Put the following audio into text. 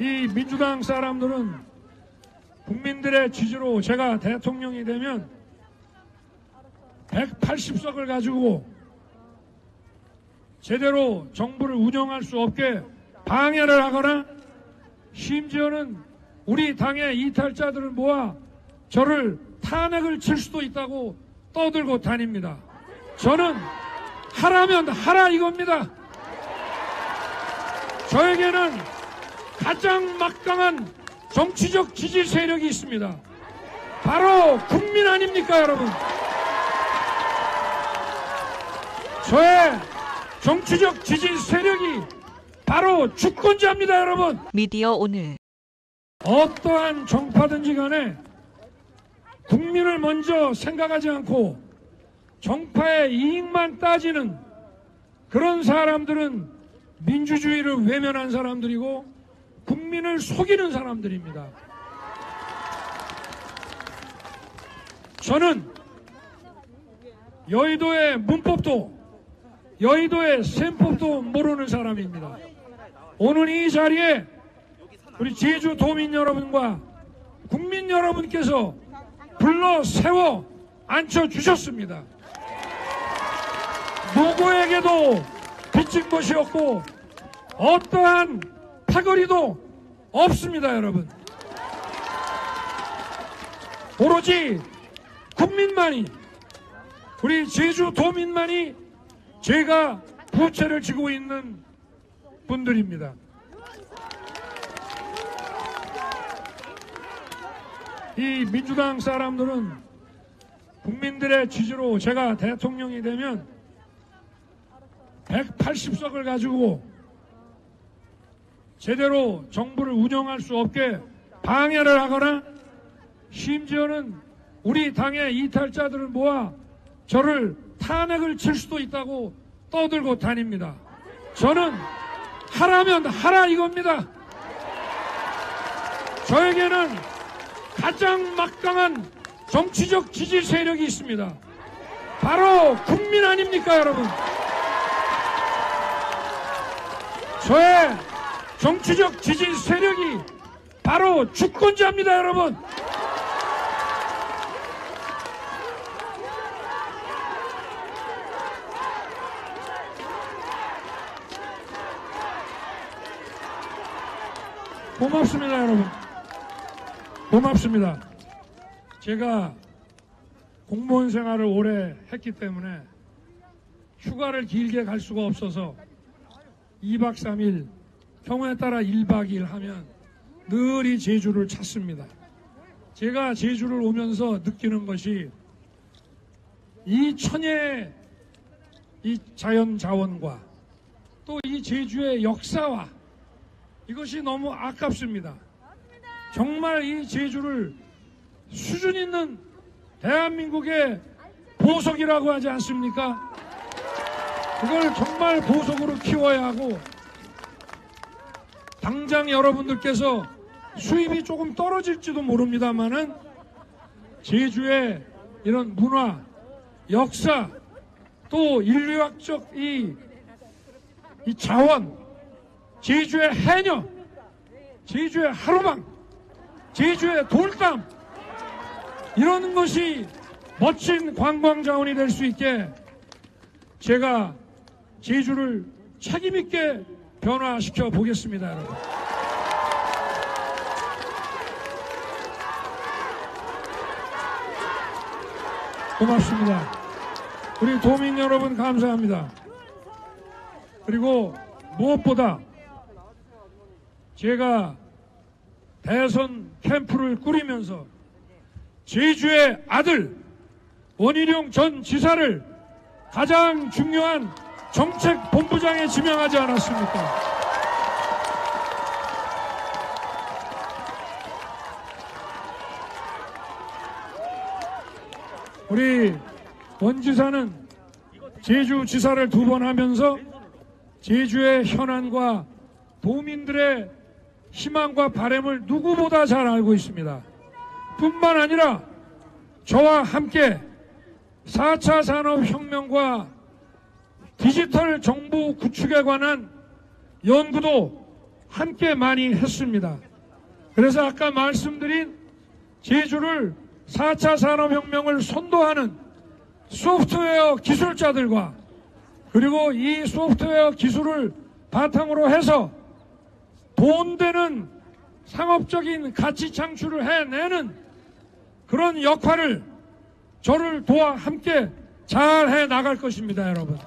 이 민주당 사람들은 국민들의 지지로 제가 대통령이 되면 180석을 가지고 제대로 정부를 운영할 수 없게 방해를 하거나 심지어는 우리 당의 이탈자들을 모아 저를 탄핵을 칠 수도 있다고 떠들고 다닙니다. 저는 하라면 하라 이겁니다. 저에게는 가장 막강한 정치적 지지 세력이 있습니다. 바로 국민 아닙니까, 여러분? 저의 정치적 지지 세력이 바로 주권자입니다, 여러분. 미디어 오늘 어떠한 정파든지 간에 국민을 먼저 생각하지 않고 정파의 이익만 따지는 그런 사람들은 민주주의를 외면한 사람들이고 국민을 속이는 사람들입니다. 저는 여의도의 문법도 여의도의 셈법도 모르는 사람입니다. 오늘 이 자리에 우리 제주 도민 여러분과 국민 여러분께서 불러 세워 앉혀 주셨습니다. 누구에게도 빚진 것이 없고 어떠한 파거리도 없습니다, 여러분. 오로지 국민만이 우리 제주 도민만이 제가 부채를 지고 있는 분들입니다. 이 민주당 사람들은 국민들의 지지로 제가 대통령이 되면 180석을 가지고 제대로 정부를 운영할 수 없게 방해를 하거나 심지어는 우리 당의 이탈자들을 모아 저를 탄핵을 칠 수도 있다고 떠들고 다닙니다. 저는 하라면 하라 이겁니다. 저에게는 가장 막강한 정치적 지지 세력이 있습니다. 바로 국민 아닙니까, 여러분? 저의 정치적 지지 세력이 바로 주권자입니다, 여러분. 고맙습니다, 여러분. 고맙습니다. 제가 공무원 생활을 오래 했기 때문에 휴가를 길게 갈 수가 없어서 2박 3일, 경우에 따라 1박 2일 하면 늘 이 제주를 찾습니다. 제가 제주를 오면서 느끼는 것이 이 천혜의 이 자연 자원과 또 이 제주의 역사와 이것이 너무 아깝습니다. 정말 이 제주를 수준 있는 대한민국의 보석이라고 하지 않습니까? 그걸 정말 보석으로 키워야 하고 당장 여러분들께서 수입이 조금 떨어질지도 모릅니다만은 제주의 이런 문화, 역사, 또 인류학적 이, 이 자원, 제주의 해녀, 제주의 하루방, 제주의 돌담 이런 것이 멋진 관광 자원이 될 수 있게 제가 제주를 책임있게 변화시켜 보겠습니다, 여러분. 고맙습니다. 우리 도민 여러분 감사합니다. 그리고 무엇보다 제가 대선 캠프를 꾸리면서 제주의 아들 원희룡 전 지사를 가장 중요한 정책 본부장에 지명하지 않았습니까? 우리 원 지사는 제주 지사를 두 번 하면서 제주의 현안과 도민들의 희망과 바램을 누구보다 잘 알고 있습니다. 뿐만 아니라 저와 함께 4차 산업혁명과 디지털 정부 구축에 관한 연구도 함께 많이 했습니다. 그래서 아까 말씀드린 제주를 4차 산업혁명을 선도하는 소프트웨어 기술자들과 그리고 이 소프트웨어 기술을 바탕으로 해서 돈 되는 상업적인 가치 창출을 해내는 그런 역할을 저를 도와 함께 잘 해 나갈 것입니다, 여러분.